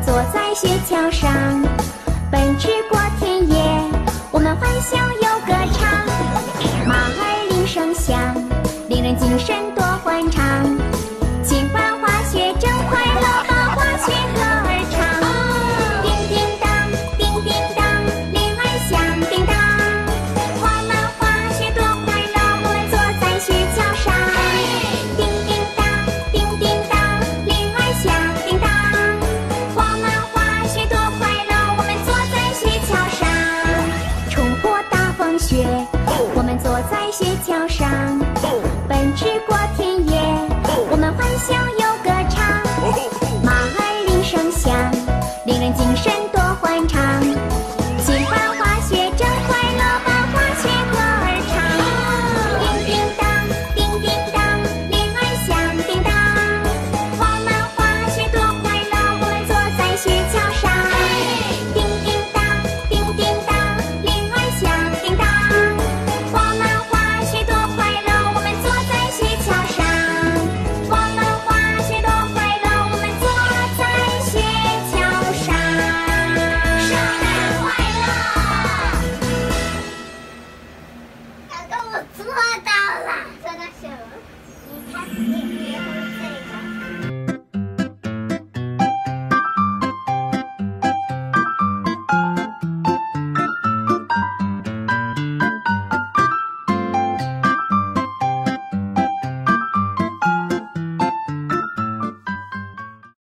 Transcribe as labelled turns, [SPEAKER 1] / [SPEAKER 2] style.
[SPEAKER 1] 坐在雪橇上奔驰过田野我们欢笑又歌唱马儿铃声响令人精神雪，我们坐在雪橇上，奔驰过田野，我们欢笑。
[SPEAKER 2] つもたわ。探しちゃ。